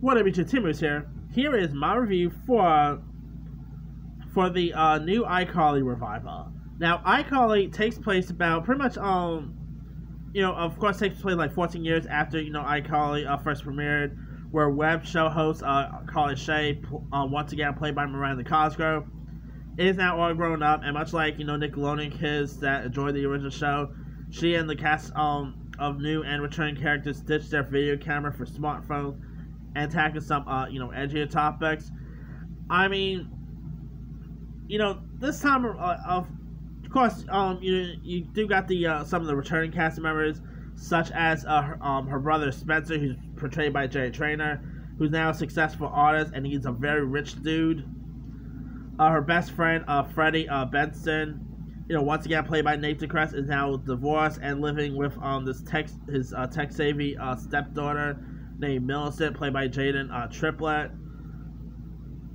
What up, YouTube? Timus here. Here is my review for for the uh, new iCarly revival. Now, iCarly takes place about pretty much um, you know, of course, takes place like 14 years after you know iCarly uh, first premiered, where web show host uh, Carly Shay, uh, once again played by Miranda Cosgrove, is now all grown up, and much like you know Nickelodeon kids that enjoyed the original show, she and the cast um of new and returning characters ditched their video camera for smartphones and tackle some, uh, you know, edgier topics. I mean, you know, this time, uh, of course, um, you you do got the uh, some of the returning cast members, such as uh, her, um, her brother Spencer, who's portrayed by Jerry Trainor, who's now a successful artist and he's a very rich dude. Uh, her best friend, uh, Freddie uh, Benson, you know, once again played by Nate Kress, is now divorced and living with um this tech his uh, tech savvy uh, stepdaughter named Millicent, played by Jaidyn uh, Triplett.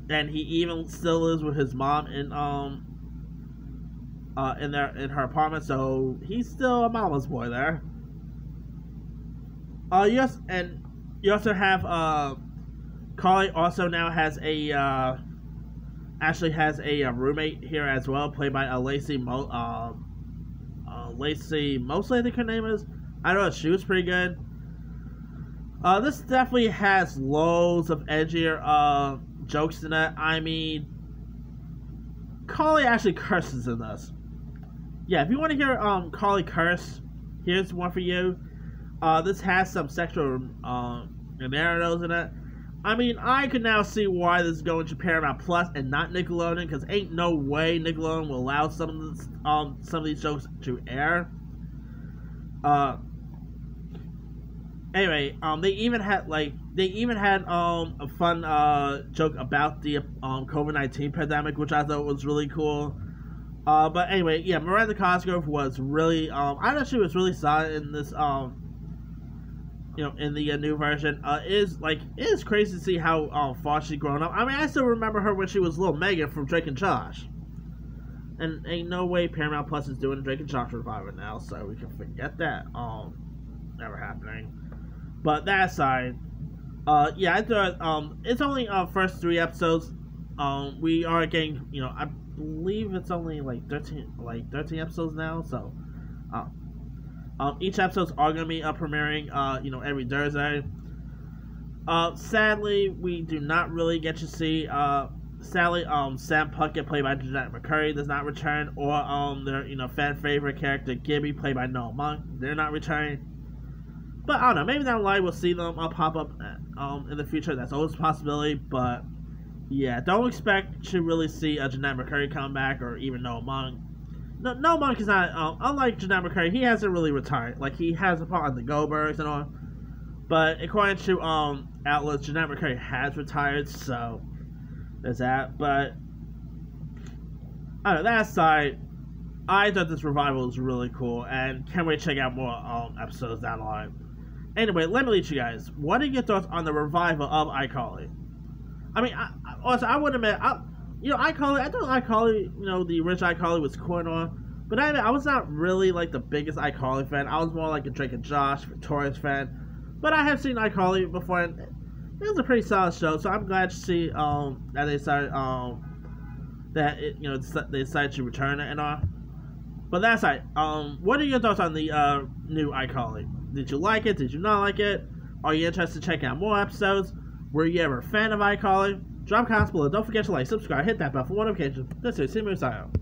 And he even still lives with his mom in um uh, in their in her apartment, so he's still a mama's boy there. Uh yes, and you also have uh Carly also now has a uh actually has a, a roommate here as well, played by uh, Laci Mo uh, uh Laci Mosley I think her name is. I don't know, she was pretty good. Uh, this definitely has loads of edgier uh, jokes in it. I mean, Carly actually curses in this. Yeah, if you want to hear um Carly curse, here's one for you. Uh, this has some sexual uh, narratives in it. I mean, I can now see why this is going to Paramount Plus and not Nickelodeon, because ain't no way Nickelodeon will allow some of this, um some of these jokes to air. Uh, anyway, um, they even had like they even had um a fun uh joke about the um COVID nineteen pandemic, which I thought was really cool. Uh, but anyway, yeah, Miranda Cosgrove was really um I thought she was really solid in this um you know in the uh, new version. Uh, is like it is crazy to see how uh, far she's grown up. I mean, I still remember her when she was little Megan from Drake and Josh. And ain't no way Paramount Plus is doing Drake and Josh revival now, so we can forget that. Um. But that aside, uh, yeah, I thought um, it's only uh first three episodes. Um, we are getting, you know, I believe it's only like thirteen, like thirteen episodes now. So, uh, um, each episodes are gonna be uh, premiering, uh, you know, every Thursday. Uh, sadly, we do not really get to see, uh, sadly, um, Sam Puckett, played by Jennette McCurdy, does not return, or, um, their, you know, fan favorite character, Gibby, played by Noah Munck they're not returning. But I don't know. Maybe down the line we'll see them uh, pop up um, in the future. That's always a possibility. But yeah, don't expect to really see a Jennette McCurdy come back or even Noah Munck. No, Noah Munck is not. Um, unlike Jennette McCurdy, he hasn't really retired. Like he has a part on the Goldbergs and all. But according to um outlets, Jennette McCurdy has retired. So there's that. But I don't know. That aside, I thought this revival was really cool, and can't wait to check out more um, episodes down the line. Anyway, let me lead you guys. What are your thoughts on the revival of iCarly? I mean, I, also, I would admit, I, you know, iCarly, I thought iCarly, you know, the original iCarly was cool on, but I, I was not really, like, the biggest iCarly fan. I was more like a Drake and Josh, Victorious fan. But I have seen iCarly before, and it was a pretty solid show, so I'm glad to see um, that they started, um, that, it, you know, they decided to return it and all. But that's right. Um, what are your thoughts on the uh, new iCarly? Did you like it? Did you not like it? Are you interested in checking out more episodes? Were you ever a fan of iCarly? Drop comments below. Don't forget to like, subscribe, hit that bell for notifications. This is Simu Sayo.